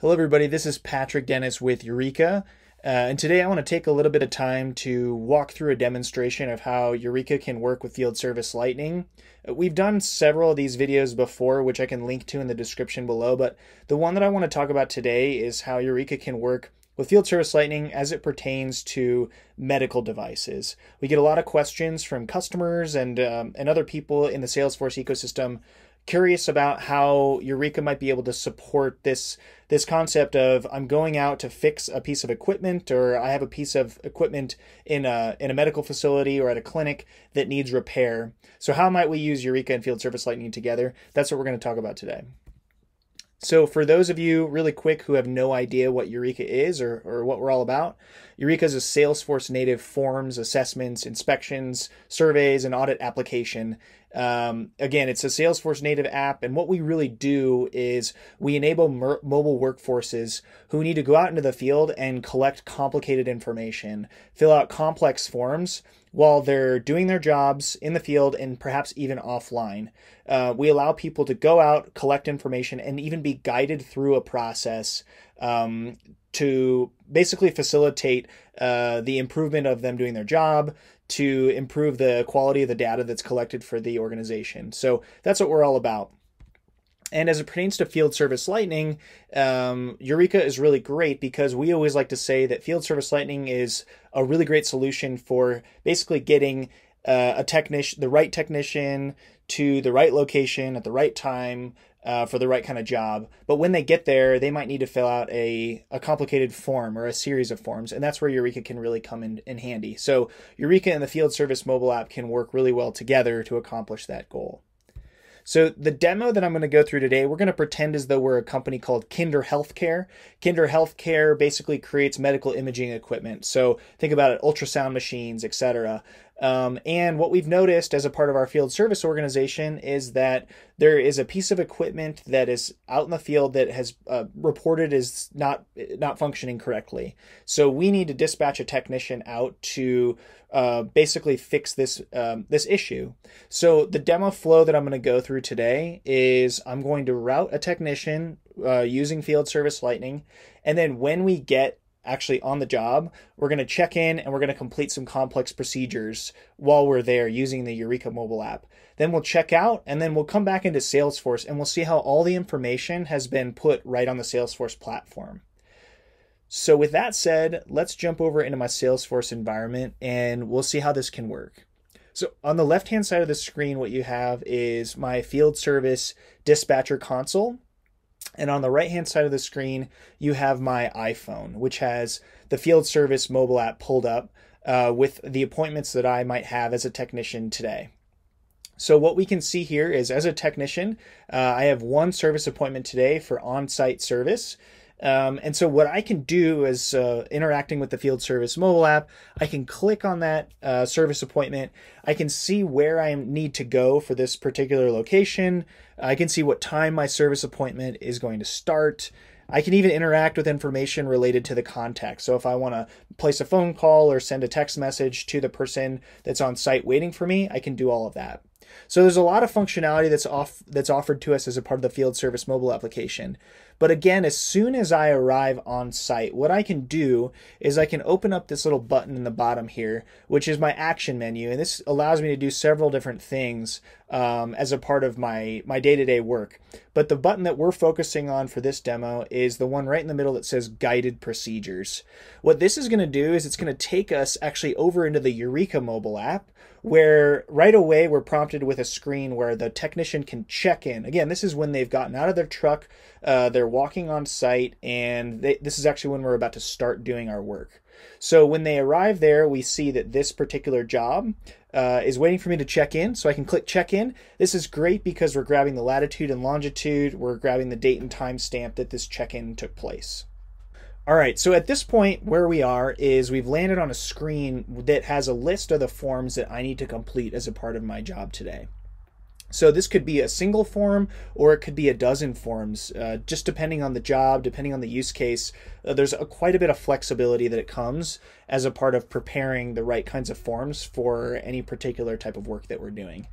Hello, everybody. This is Patrick Dennis with Youreka. Uh, and today I want to take a little bit of time to walk through a demonstration of how Youreka can work with Field Service Lightning. Uh, we've done several of these videos before, which I can link to in the description below, but the one that I want to talk about today is how Youreka can work with Field Service Lightning as it pertains to medical devices. We get a lot of questions from customers and, um, and other people in the Salesforce ecosystem curious about how Youreka might be able to support this this concept of I'm going out to fix a piece of equipment or I have a piece of equipment in a in a medical facility or at a clinic that needs repair. So how might we use Youreka and Field Service Lightning together? That's what we're going to talk about today. So, for those of you really quick who have no idea what Youreka is or, or what we're all about, Youreka is a Salesforce native forms, assessments, inspections, surveys, and audit application. Um, again, it's a Salesforce native app, and what we really do is we enable mer- mobile workforces who need to go out into the field and collect complicated information, fill out complex forms while they're doing their jobs in the field and perhaps even offline. Uh, we allow people to go out, collect information, and even be guided through a process um, to basically facilitate uh, the improvement of them doing their job, to improve the quality of the data that's collected for the organization. So that's what we're all about. And as it pertains to Field Service Lightning, um, Youreka is really great because we always like to say that Field Service Lightning is a really great solution for basically getting uh, a technician, the right technician, to the right location at the right time uh, for the right kind of job. But when they get there, they might need to fill out a, a complicated form or a series of forms, and that's where Youreka can really come in, in handy. So Youreka and the Field Service mobile app can work really well together to accomplish that goal. So the demo that I'm going to go through today, we're going to pretend as though we're a company called Kinder Healthcare. Kinder Healthcare basically creates medical imaging equipment. So think about it, ultrasound machines, etc. Um, and what we've noticed as a part of our field service organization is that there is a piece of equipment that is out in the field that has uh, reported as not not functioning correctly. So we need to dispatch a technician out to uh, basically fix this um, this issue. So the demo flow that I'm going to go through today is I'm going to route a technician uh, using Field Service Lightning, and then when we get actually on the job, we're going to check in and we're going to complete some complex procedures while we're there using the Youreka mobile app. Then we'll check out and then we'll come back into Salesforce and we'll see how all the information has been put right on the Salesforce platform. So, with that said, let's jump over into my Salesforce environment and we'll see how this can work. So, on the left hand side of the screen, what you have is my field service dispatcher console. And on the right hand side of the screen, you have my iPhone, which has the field service mobile app pulled up uh, with the appointments that I might have as a technician today. So, what we can see here is as a technician, uh, I have one service appointment today for on site service. Um, and so what I can do is uh, interacting with the field service mobile app, I can click on that uh, service appointment. I can see where I need to go for this particular location. I can see what time my service appointment is going to start. I can even interact with information related to the contact. So if I want to place a phone call or send a text message to the person that's on site waiting for me, I can do all of that. So there's a lot of functionality that's off that's offered to us as a part of the field service mobile application. But again, as soon as I arrive on site, what I can do is I can open up this little button in the bottom here, which is my action menu, and this allows me to do several different things um, as a part of my my day-to-day work. But the button that we're focusing on for this demo is the one right in the middle that says guided procedures. What this is going to do is it's going to take us actually over into the Youreka mobile app where right away we're prompted with a screen where the technician can check in. Again, this is when they've gotten out of their truck, uh, they're walking on site, and they, this is actually when we're about to start doing our work. So when they arrive there, we see that this particular job uh, is waiting for me to check in. So I can click check in. This is great because we're grabbing the latitude and longitude, we're grabbing the date and time stamp that this check in took place. All right, so at this point, where we are is we've landed on a screen that has a list of the forms that I need to complete as a part of my job today. So this could be a single form or it could be a dozen forms, uh, just depending on the job, depending on the use case. Uh, there's a, quite a bit of flexibility that it comes as a part of preparing the right kinds of forms for any particular type of work that we're doing.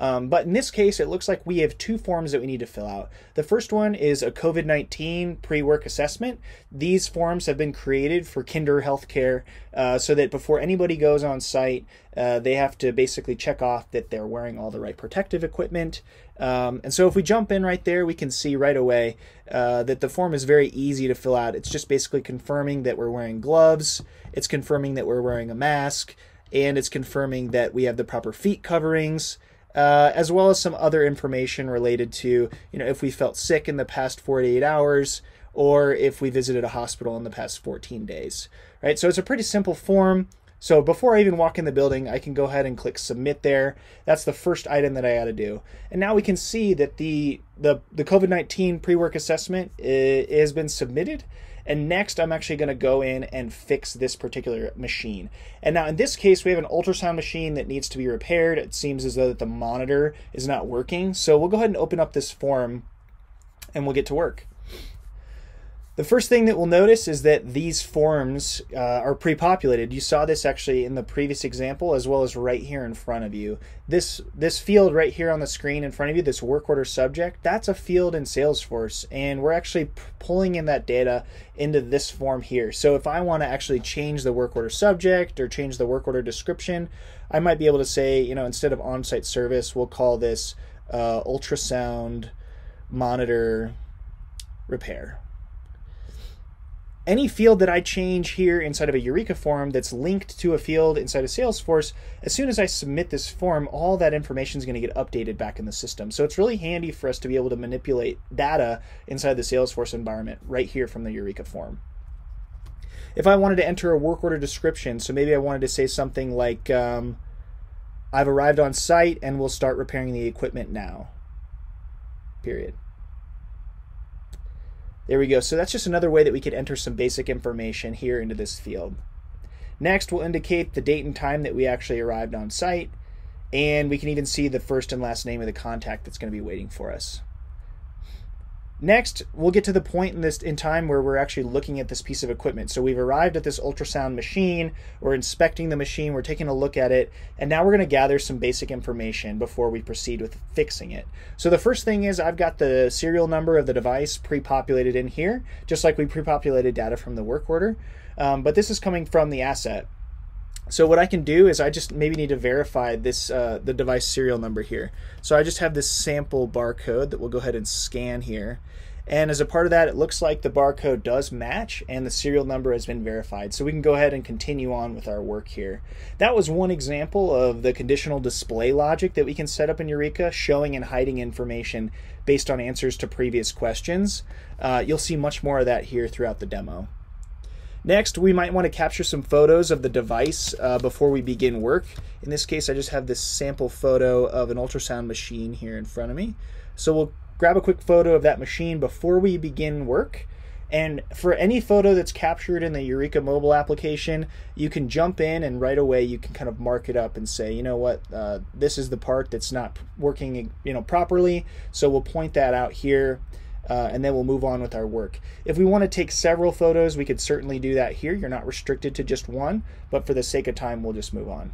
Um, but in this case, it looks like we have two forms that we need to fill out. The first one is a COVID 19 pre work assessment. These forms have been created for Kinder Healthcare uh, so that before anybody goes on site, uh, they have to basically check off that they're wearing all the right protective equipment. Um, and so if we jump in right there, we can see right away uh, that the form is very easy to fill out. It's just basically confirming that we're wearing gloves, it's confirming that we're wearing a mask, and it's confirming that we have the proper feet coverings. Uh, as well as some other information related to, you know, if we felt sick in the past 48 hours or if we visited a hospital in the past 14 days, right? So it's a pretty simple form. So before I even walk in the building, I can go ahead and click submit there. That's the first item that I got to do. And now we can see that the the, the COVID-19 pre-work assessment has been submitted. And next, I'm actually going to go in and fix this particular machine. And now in this case, we have an ultrasound machine that needs to be repaired. It seems as though that the monitor is not working. So we'll go ahead and open up this form and we'll get to work. The first thing that we'll notice is that these forms uh, are pre-populated. You saw this actually in the previous example as well as right here in front of you. This this field right here on the screen in front of you, this work order subject, that's a field in Salesforce and we're actually pulling in that data into this form here. So if I want to actually change the work order subject or change the work order description, I might be able to say, you know, instead of on-site service, we'll call this uh, ultrasound monitor repair any field that I change here inside of a Youreka form that's linked to a field inside of Salesforce, as soon as I submit this form, all that information is going to get updated back in the system. So it's really handy for us to be able to manipulate data inside the Salesforce environment right here from the Youreka form. If I wanted to enter a work order description, so maybe I wanted to say something like, um, I've arrived on site and we'll start repairing the equipment now, period. There we go. So that's just another way that we could enter some basic information here into this field. Next, we'll indicate the date and time that we actually arrived on site, and we can even see the first and last name of the contact that's going to be waiting for us. Next, we'll get to the point in this in time where we're actually looking at this piece of equipment. So we've arrived at this ultrasound machine, we're inspecting the machine, we're taking a look at it, and now we're going to gather some basic information before we proceed with fixing it. So the first thing is I've got the serial number of the device pre-populated in here, just like we pre-populated data from the work order. Um, but this is coming from the asset. So what I can do is I just maybe need to verify this uh, the device serial number here. So I just have this sample barcode that we'll go ahead and scan here. And as a part of that, it looks like the barcode does match and the serial number has been verified. So we can go ahead and continue on with our work here. That was one example of the conditional display logic that we can set up in Youreka, showing and hiding information based on answers to previous questions. Uh, you'll see much more of that here throughout the demo. Next, we might want to capture some photos of the device uh, before we begin work. In this case, I just have this sample photo of an ultrasound machine here in front of me. So we'll grab a quick photo of that machine before we begin work. And for any photo that's captured in the Youreka mobile application, you can jump in and right away you can kind of mark it up and say, you know what, uh, this is the part that's not working, you know, properly. So we'll point that out here uh, and then we'll move on with our work. If we want to take several photos, we could certainly do that here. You're not restricted to just one, but for the sake of time, we'll just move on.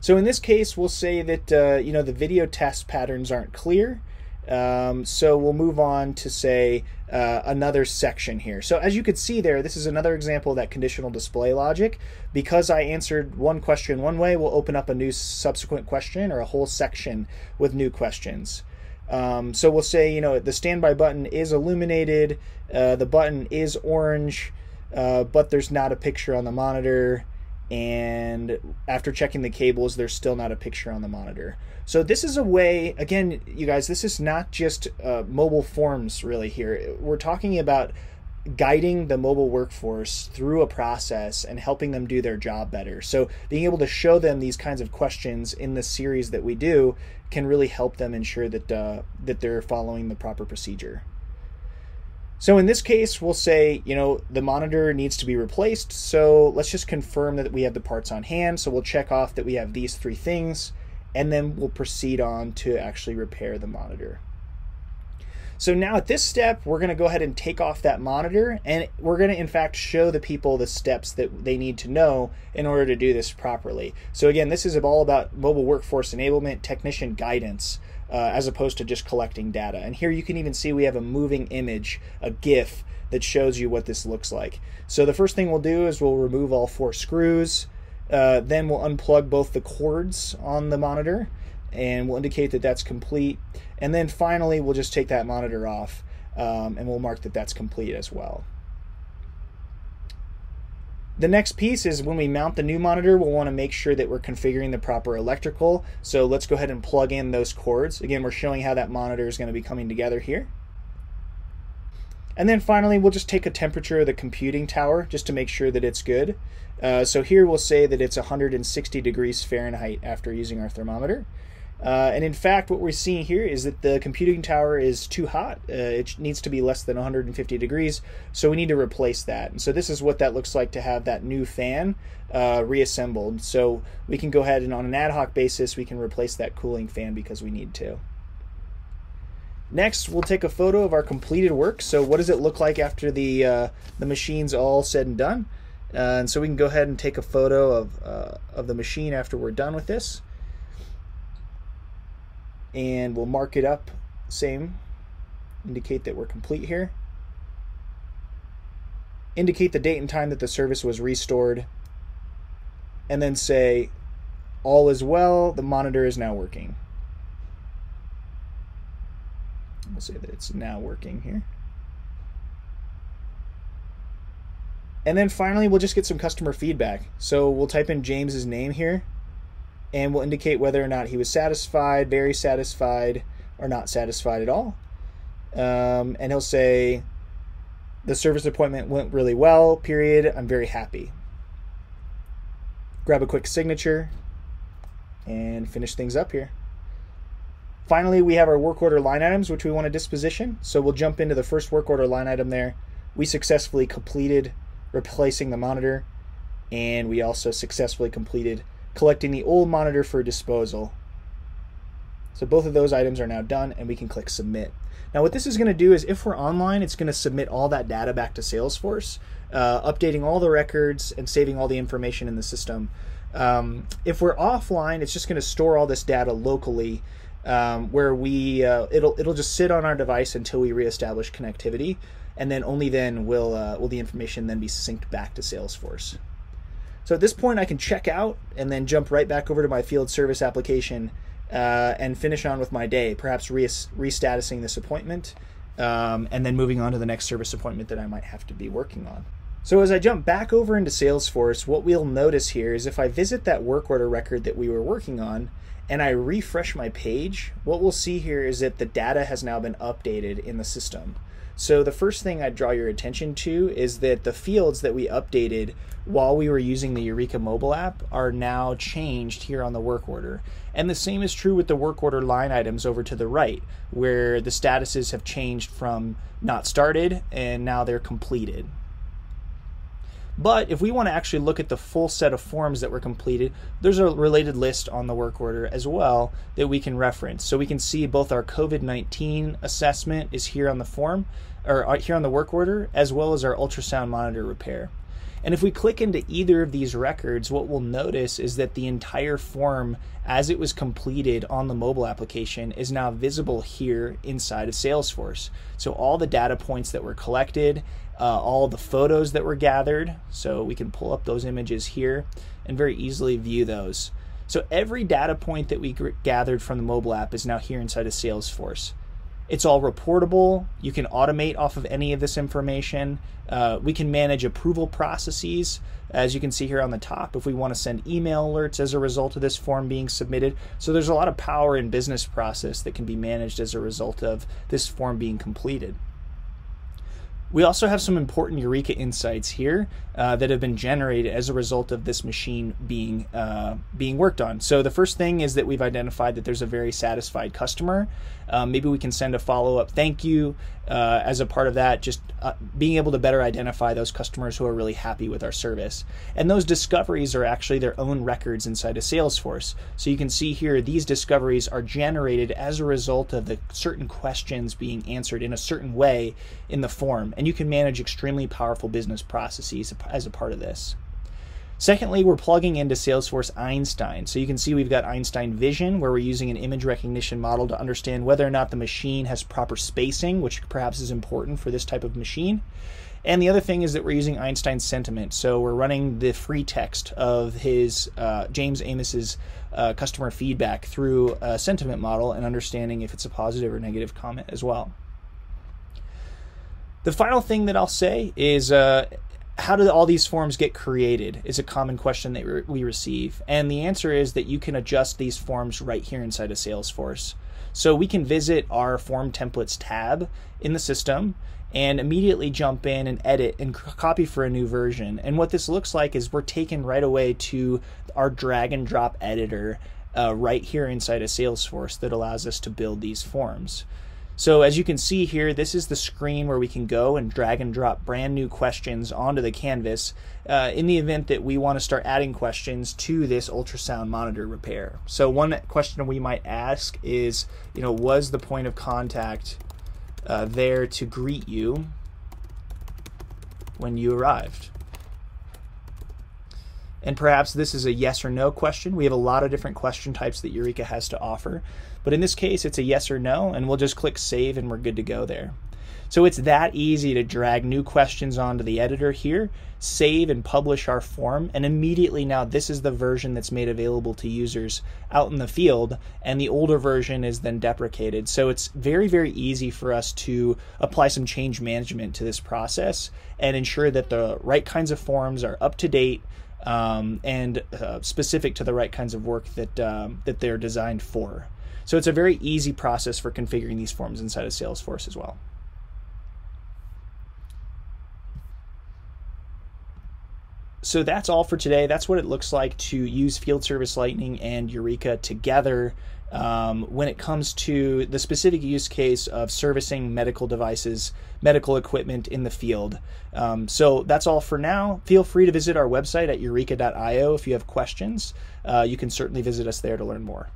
So in this case, we'll say that uh, you know the video test patterns aren't clear. Um, so we'll move on to say uh, another section here. So as you could see there, this is another example of that conditional display logic. Because I answered one question one way, we'll open up a new subsequent question or a whole section with new questions. Um, so we'll say, you know, the standby button is illuminated, uh, the button is orange, uh, but there's not a picture on the monitor. And after checking the cables, there's still not a picture on the monitor. So this is a way, again, you guys, this is not just uh, mobile forms really here. We're talking about guiding the mobile workforce through a process and helping them do their job better. So being able to show them these kinds of questions in the series that we do can really help them ensure that uh, that they're following the proper procedure. So in this case, we'll say, you know, the monitor needs to be replaced. So let's just confirm that we have the parts on hand. So we'll check off that we have these three things, and then we'll proceed on to actually repair the monitor. So now at this step, we're going to go ahead and take off that monitor and we're going to in fact show the people the steps that they need to know in order to do this properly. So again, this is all about mobile workforce enablement, technician guidance. Uh, as opposed to just collecting data. And here you can even see we have a moving image, a GIF that shows you what this looks like. So the first thing we'll do is we'll remove all four screws. Uh, then we'll unplug both the cords on the monitor and we'll indicate that that's complete. And then finally, we'll just take that monitor off um, and we'll mark that that's complete as well. The next piece is when we mount the new monitor, we'll want to make sure that we're configuring the proper electrical. So let's go ahead and plug in those cords. Again, we're showing how that monitor is going to be coming together here. And then finally, we'll just take a temperature of the computing tower just to make sure that it's good. Uh, so here we'll say that it's 160 degrees Fahrenheit after using our thermometer. Uh, and in fact, what we're seeing here is that the computing tower is too hot. Uh, it needs to be less than 150 degrees, so we need to replace that. And so this is what that looks like to have that new fan uh, reassembled. So we can go ahead and on an ad hoc basis, we can replace that cooling fan because we need to. Next, we'll take a photo of our completed work. So what does it look like after the, uh, the machine's all said and done? Uh, and so we can go ahead and take a photo of, uh, of the machine after we're done with this and we'll mark it up. Same. Indicate that we're complete here. Indicate the date and time that the service was restored. And then say all is well. The monitor is now working. We'll say that it's now working here. And then finally we'll just get some customer feedback. So we'll type in James's name here and will indicate whether or not he was satisfied, very satisfied, or not satisfied at all. Um, and he'll say, the service appointment went really well, period. I'm very happy. Grab a quick signature and finish things up here. Finally, we have our work order line items, which we want to disposition. So we'll jump into the first work order line item there. We successfully completed replacing the monitor, and we also successfully completed collecting the old monitor for disposal. So both of those items are now done and we can click submit. Now what this is going to do is if we're online, it's going to submit all that data back to Salesforce, uh, updating all the records and saving all the information in the system. Um, if we're offline, it's just going to store all this data locally um, where we uh, it'll it'll just sit on our device until we reestablish connectivity, and then only then will uh, will the information then be synced back to Salesforce. So at this point, I can check out and then jump right back over to my field service application uh, and finish on with my day, perhaps re- restatusing this appointment um, and then moving on to the next service appointment that I might have to be working on. So as I jump back over into Salesforce, what we'll notice here is if I visit that work order record that we were working on and I refresh my page, what we'll see here is that the data has now been updated in the system. So the first thing I'd draw your attention to is that the fields that we updated while we were using the Youreka mobile app are now changed here on the work order. And the same is true with the work order line items over to the right, where the statuses have changed from not started and now they're completed. But if we want to actually look at the full set of forms that were completed, there's a related list on the work order as well that we can reference. So we can see both our COVID-19 assessment is here on the form, or uh, here on the work order, as well as our ultrasound monitor repair. And if we click into either of these records, what we'll notice is that the entire form as it was completed on the mobile application is now visible here inside of Salesforce. So all the data points that were collected, uh, all the photos that were gathered, so we can pull up those images here and very easily view those. So every data point that we gathered from the mobile app is now here inside of Salesforce. It's all reportable. You can automate off of any of this information. Uh, we can manage approval processes, as you can see here on the top, if we want to send email alerts as a result of this form being submitted. So there's a lot of power in business process that can be managed as a result of this form being completed. We also have some important Youreka insights here uh, that have been generated as a result of this machine being uh, being worked on. So the first thing is that we've identified that there's a very satisfied customer. Um, maybe we can send a follow up thank you uh, as a part of that. Just uh, being able to better identify those customers who are really happy with our service, and those discoveries are actually their own records inside of Salesforce. So you can see here these discoveries are generated as a result of the certain questions being answered in a certain way in the form. And and you can manage extremely powerful business processes as a part of this. Secondly, we're plugging into Salesforce Einstein. So you can see we've got Einstein Vision, where we're using an image recognition model to understand whether or not the machine has proper spacing, which perhaps is important for this type of machine. And the other thing is that we're using Einstein sentiment. So we're running the free text of his uh, James Amos's uh, customer feedback through a sentiment model and understanding if it's a positive or negative comment as well. The final thing that I'll say is uh, how do all these forms get created is a common question that we receive. And the answer is that you can adjust these forms right here inside of Salesforce. So we can visit our form templates tab in the system and immediately jump in and edit and copy for a new version. And what this looks like is we're taken right away to our drag and drop editor uh, right here inside of Salesforce that allows us to build these forms. So as you can see here, this is the screen where we can go and drag and drop brand new questions onto the canvas uh, in the event that we want to start adding questions to this ultrasound monitor repair. So one question we might ask is, you know, was the point of contact uh, there to greet you when you arrived? And perhaps this is a yes or no question. We have a lot of different question types that Youreka has to offer. But in this case, it's a yes or no, and we'll just click save and we're good to go there. So it's that easy to drag new questions onto the editor here, save and publish our form, and immediately now this is the version that's made available to users out in the field, and the older version is then deprecated. So it's very, very easy for us to apply some change management to this process and ensure that the right kinds of forms are up to date um, and uh, specific to the right kinds of work that um, that they're designed for. So it's a very easy process for configuring these forms inside of Salesforce as well. So that's all for today. That's what it looks like to use Field Service Lightning and Youreka together um, when it comes to the specific use case of servicing medical devices, medical equipment in the field. Um, so that's all for now. Feel free to visit our website at youreka.io if you have questions. Uh, you can certainly visit us there to learn more.